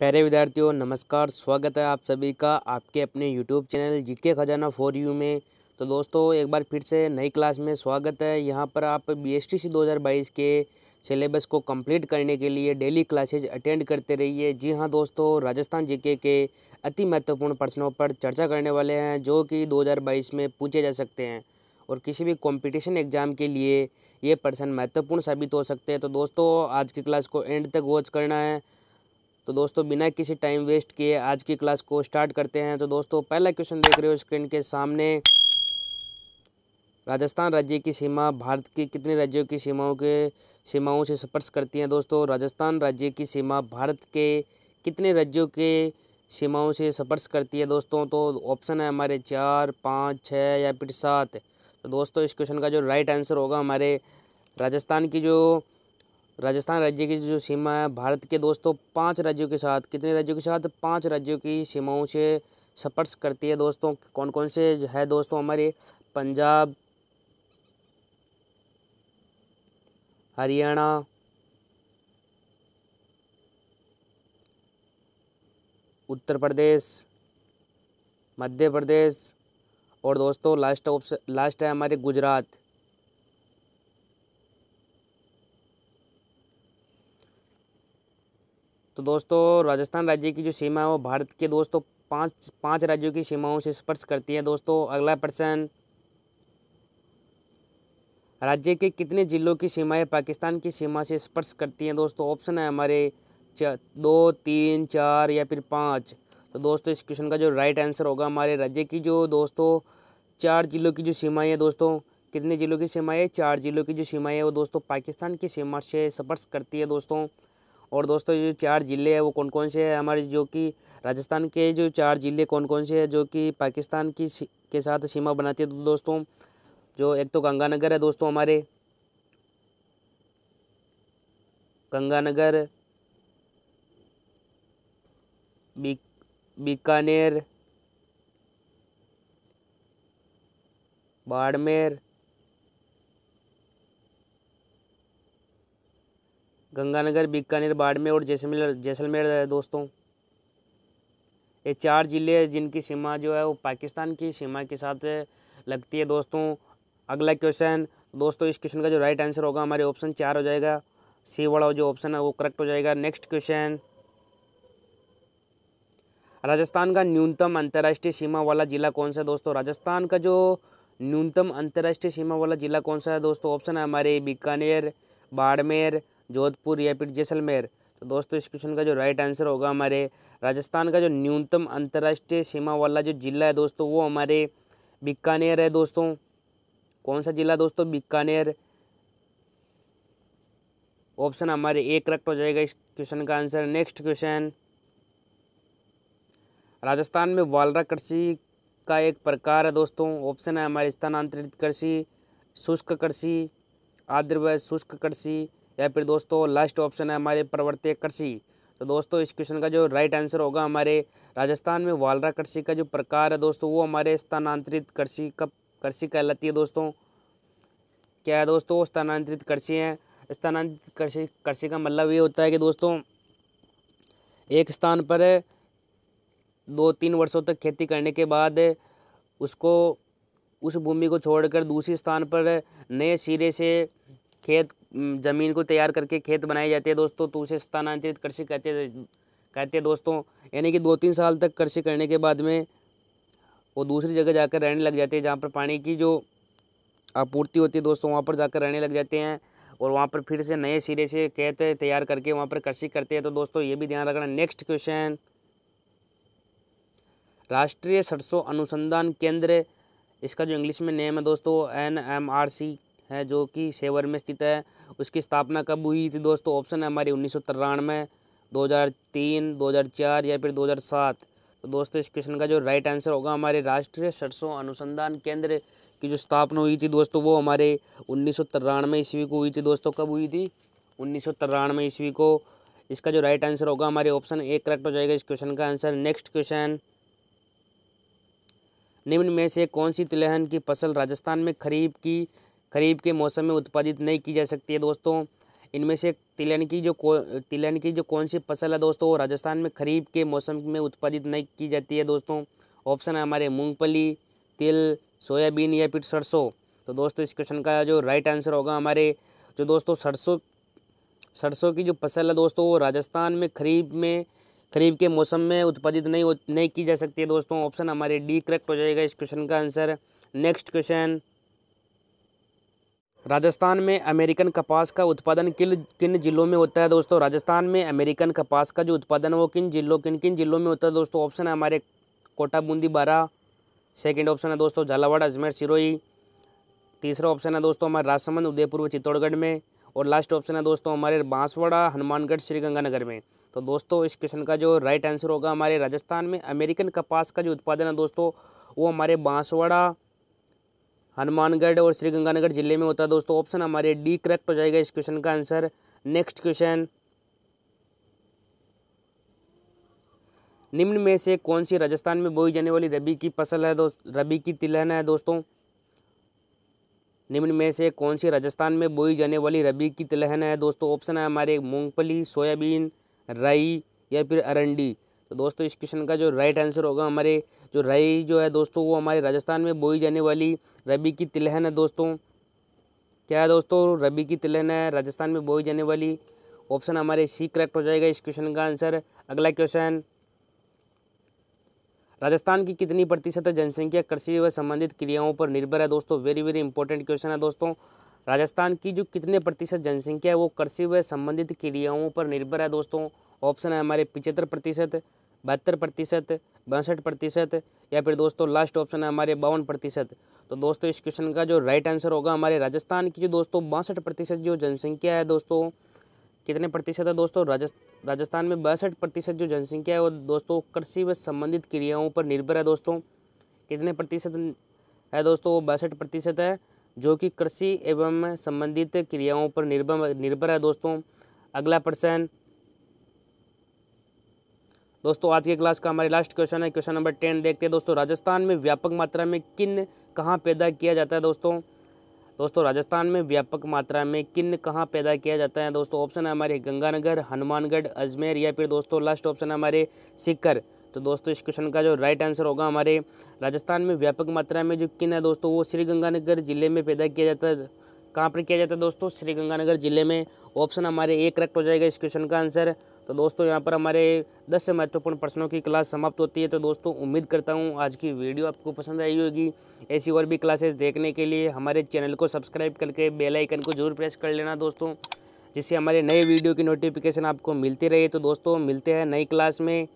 प्यारे विद्यार्थियों, नमस्कार, स्वागत है आप सभी का आपके अपने YouTube channel GK Khazana for you में। तो दोस्तों, एक बार फिर से नई क्लास में स्वागत है। यहाँ पर आप बी एस टी सी दो हज़ार बाईस के सिलेबस को कंप्लीट करने के लिए डेली क्लासेज अटेंड करते रहिए। जी हाँ दोस्तों, राजस्थान जीके के अति महत्वपूर्ण प्रश्नों पर चर्चा करने वाले हैं, जो कि 2022 में पूछे जा सकते हैं। और किसी भी कंपटीशन एग्ज़ाम के लिए ये प्रश्न महत्वपूर्ण साबित हो सकते हैं। तो दोस्तों, आज की क्लास को एंड तक वॉच करना है। तो दोस्तों, बिना किसी टाइम वेस्ट किए आज की क्लास को स्टार्ट करते हैं। तो दोस्तों, पहला क्वेश्चन देख रहे हो स्क्रीन के सामने। राजस्थान राज्य की सीमा भारत की कितने राज्यों की सीमाओं के, सीमाओं से स्पर्श करती हैं? दोस्तों, राजस्थान राज्य की सीमा भारत के कितने राज्यों के सीमाओं से स्पर्श करती है? दोस्तों तो ऑप्शन है हमारे चार, पाँच छः या फिर सात। तो दोस्तों, इस क्वेश्चन का जो राइट आंसर होगा हमारे राजस्थान की जो राजस्थान राज्य की जो सीमा है, भारत के दोस्तों, पाँच राज्यों के साथ। कितने राज्यों के साथ? पाँच राज्यों की सीमाओं से स्पर्श करती है दोस्तों। कौन कौन से है दोस्तों हमारे? पंजाब, हरियाणा, उत्तर प्रदेश, मध्य प्रदेश और दोस्तों लास्ट ऑप्शन लास्ट है हमारे गुजरात। तो दोस्तों, राजस्थान राज्य की जो सीमा है, वो भारत के दोस्तों पाँच पाँच राज्यों की सीमाओं से स्पर्श करती है। दोस्तों, अगला प्रश्न, राज्य के कितने जिलों की सीमाएँ पाकिस्तान की सीमा से स्पर्श करती हैं? दोस्तों ऑप्शन है हमारे दो, तीन, चार या फिर पाँच। तो दोस्तों, इस क्वेश्चन का जो राइट आंसर होगा हमारे राज्य की जो दोस्तों, चार जिलों की जो सीमाएँ हैं दोस्तों, कितने जिलों की सीमाएँ चार जिलों की जो सीमाएँ हैं, वो दोस्तों पाकिस्तान की सीमा से स्पर्श करती है दोस्तों। और दोस्तों ये चार ज़िले हैं, वो कौन कौन से हैं? हमारे जो कि राजस्थान के जो चार ज़िले कौन कौन से हैं, जो कि पाकिस्तान की के साथ सीमा बनाती है तो दोस्तों? जो एक तो गंगानगर है दोस्तों हमारे। गंगानगर बीकानेर, बाड़मेर गंगानगर, बीकानेर, बाड़मेर और जैसलमेर जैसलमेर दोस्तों। ये चार ज़िले जिनकी सीमा जो है वो पाकिस्तान की सीमा के साथ लगती है दोस्तों। अगला क्वेश्चन दोस्तों, इस क्वेश्चन का जो राइट आंसर होगा हमारे ऑप्शन चार हो जाएगा। सी वाला जो ऑप्शन है वो करेक्ट हो जाएगा। नेक्स्ट क्वेश्चन राजस्थान का न्यूनतम अंतर्राष्ट्रीय सीमा वाला ज़िला कौन सा है दोस्तों? राजस्थान का जो न्यूनतम अंतर्राष्ट्रीय सीमा वाला ज़िला कौन सा है दोस्तों? ऑप्शन है हमारे बीकानेर, बाड़मेर जोधपुर या फिर जैसलमेर। तो दोस्तों, इस क्वेश्चन का जो राइट आंसर होगा हमारे राजस्थान का जो न्यूनतम अंतर्राष्ट्रीय सीमा वाला जो जिला है दोस्तों, वो हमारे बीकानेर है दोस्तों। कौन सा जिला दोस्तों? बीकानेर। ऑप्शन हमारे ए करेक्ट हो जाएगा इस क्वेश्चन का आंसर नेक्स्ट क्वेश्चन राजस्थान में वालरा कृषि का एक प्रकार है दोस्तों। ऑप्शन है हमारे स्थानांतरित कृषि, शुष्क कृषि आद्र शुष्क कृषि। या फिर दोस्तों लास्ट ऑप्शन है हमारे प्रवर्त्य कृषि। तो दोस्तों, इस क्वेश्चन का जो राइट आंसर होगा हमारे राजस्थान में वालरा कृषि का जो प्रकार है दोस्तों, वो हमारे स्थानांतरित कृषि का, कृषि कहलाती है दोस्तों। क्या है दोस्तों स्थानांतरित कृषि है। स्थानांतरित कृषि कृषि का मतलब ये होता है कि दोस्तों, एक स्थान पर दो तीन वर्षों तक खेती करने के बाद उसको, उस भूमि को छोड़कर दूसरे स्थान पर नए सिरे से खेत ज़मीन को तैयार करके खेत बनाए जाते हैं। दोस्तों तो उसे स्थानांतरित कृषि कहते कहते हैं दोस्तों, यानी कि दो तीन साल तक कृषि करने के बाद में वो दूसरी जगह जाकर रहने लग जाते हैं, जहाँ पर पानी की जो आपूर्ति होती है दोस्तों, वहाँ पर जाकर रहने लग जाते हैं और वहाँ पर फिर से नए सिरे से खेत तैयार करके वहाँ पर कृषि करते हैं। तो दोस्तों, ये भी ध्यान रखना। Next question. राष्ट्रीय सरसों अनुसंधान केंद्र, इसका जो इंग्लिश में नेम है दोस्तों एन एम आर सी है, जो कि सेवर में स्थित है। उसकी स्थापना कब हुई थी दोस्तों? ऑप्शन है हमारी उन्नीस सौ तिरानवे, दो हज़ार तीन, दो हज़ार चार या फिर दो हज़ार सात। तो दोस्तों, इस क्वेश्चन का जो राइट आंसर होगा हमारे राष्ट्रीय सरसों अनुसंधान केंद्र की जो स्थापना हुई थी दोस्तों, वो हमारे उन्नीस सौ तिरानवे ईस्वी को हुई थी। दोस्तों, कब हुई थी? उन्नीस सौ तिरानवे ईस्वी को। इसका जो राइट आंसर होगा हमारे ऑप्शन ए करेक्ट हो जाएगा इस क्वेश्चन का आंसर नेक्स्ट क्वेश्चन निम्न में से कौन सी तिलहन की फ़सल राजस्थान में खरीफ की खरीफ के मौसम में उत्पादित नहीं की जा सकती है दोस्तों। इनमें से तिलहन की जो तिलहन की जो कौन सी फ़सल है दोस्तों राजस्थान में खरीफ के मौसम में उत्पादित नहीं की जाती है दोस्तों। ऑप्शन है हमारे मूंगफली, तिल, सोयाबीन या फिर सरसों। तो दोस्तों, इस क्वेश्चन का जो राइट आंसर होगा हमारे, जो दोस्तों सरसों सरसों की जो फ़सल है दोस्तों, वो राजस्थान में खरीफ में, खरीफ के मौसम में उत्पादित नहीं नहीं की जा सकती है दोस्तों। ऑप्शन हमारे डी करेक्ट हो जाएगा इस क्वेश्चन का आंसर नेक्स्ट क्वेश्चन राजस्थान में अमेरिकन कपास का उत्पादन किन किन जिलों में होता है दोस्तों? राजस्थान में अमेरिकन कपास का जो उत्पादन है वो किन जिलों, किन किन जिलों में होता है दोस्तों? ऑप्शन है हमारे कोटा बूंदी बारह सेकेंड ऑप्शन है दोस्तों, झालावाड़, अजमेर, सिरोही। तीसरा ऑप्शन है दोस्तों, हमारे राजसमंद, उदयपुर व चित्तौड़गढ़ में। और लास्ट ऑप्शन है दोस्तों, हमारे बांसवाड़ा, हनुमानगढ़, श्रीगंगानगर में। तो दोस्तों, इस क्वेश्चन का जो राइट आंसर होगा हमारे राजस्थान में अमेरिकन कपास का जो उत्पादन है दोस्तों, वो हमारे बांसवाड़ा हनुमानगढ़ और श्रीगंगानगर ज़िले में होता है। दोस्तों ऑप्शन हमारे डी करेक्ट हो जाएगा इस क्वेश्चन का आंसर नेक्स्ट क्वेश्चन निम्न में से कौन सी राजस्थान में बोई जाने वाली रबी की फ़सल है? दोस्त, रबी की तिलहन है दोस्तों। निम्न में से कौन सी राजस्थान में बोई जाने वाली रबी की तिलहन है? दोस्तों ऑप्शन है हमारे मूंगफली, सोयाबीन, राई या फिर अरंडी। तो दोस्तों, इस क्वेश्चन का जो राइट आंसर होगा हमारे, जो राई जो है दोस्तों, वो हमारे राजस्थान में बोई जाने वाली रबी की तिलहन है दोस्तों। क्या है दोस्तों, रबी की तिलहन है, राजस्थान में बोई जाने वाली। ऑप्शन हमारे सी करेक्ट हो जाएगा इस क्वेश्चन का आंसर अगला क्वेश्चन राजस्थान की कितनी प्रतिशत जनसंख्या कृषि व संबंधित क्रियाओं पर निर्भर है दोस्तों? वेरी वेरी इंपॉर्टेंट क्वेश्चन है दोस्तों। राजस्थान की जो कितने प्रतिशत जनसंख्या है, वो कृषि व संबंधित क्रियाओं पर निर्भर है दोस्तों? ऑप्शन है हमारे पिचहत्तर प्रतिशत, बहत्तर प्रतिशत, बासठ प्रतिशत, या फिर दोस्तों लास्ट ऑप्शन है हमारे बावन प्रतिशत। तो दोस्तों इस क्वेश्चन का जो राइट आंसर होगा हमारे राजस्थान की जो दोस्तों बासठ प्रतिशत जो जनसंख्या है दोस्तों, कितने प्रतिशत है दोस्तों? राजस्थान में बासठ प्रतिशत जो जनसंख्या है वो दोस्तों कृषि व संबंधित क्रियाओं पर निर्भर है दोस्तों। कितने प्रतिशत है दोस्तों? वो बासठ प्रतिशत है, जो कि कृषि एवं संबंधित क्रियाओं पर निर्भर निर्भर है दोस्तों। अगला प्रश्न दोस्तों, आज के क्लास का हमारे लास्ट क्वेश्चन है। क्वेश्चन नंबर टेन देखते हैं। दोस्तों, राजस्थान में व्यापक मात्रा में किन कहाँ पैदा किया जाता है दोस्तों? दोस्तों, राजस्थान में व्यापक मात्रा में किन कहाँ पैदा किया जाता है दोस्तों? ऑप्शन है हमारे गंगानगर, हनुमानगढ़, अजमेर या फिर दोस्तों लास्ट ऑप्शन है हमारे सिक्कर तो दोस्तों, इस क्वेश्चन का जो राइट आंसर होगा हमारे, राजस्थान में व्यापक मात्रा में जो किन है दोस्तों, वो श्री गंगानगर ज़िले में पैदा किया जाता है। कहाँ पर किया जाता है दोस्तों? श्री गंगानगर ज़िले में। ऑप्शन हमारे एक करेक्ट हो जाएगा इस क्वेश्चन का आंसर तो दोस्तों, यहाँ पर हमारे दस से महत्वपूर्ण प्रश्नों की क्लास समाप्त होती है। तो दोस्तों, उम्मीद करता हूँ आज की वीडियो आपको पसंद आई होगी। ऐसी और भी क्लासेस देखने के लिए हमारे चैनल को सब्सक्राइब करके बेल आइकन को ज़रूर प्रेस कर लेना दोस्तों, जिससे हमारे नए वीडियो की नोटिफिकेशन आपको मिलती रहे। तो दोस्तों, मिलते हैं नई क्लास में।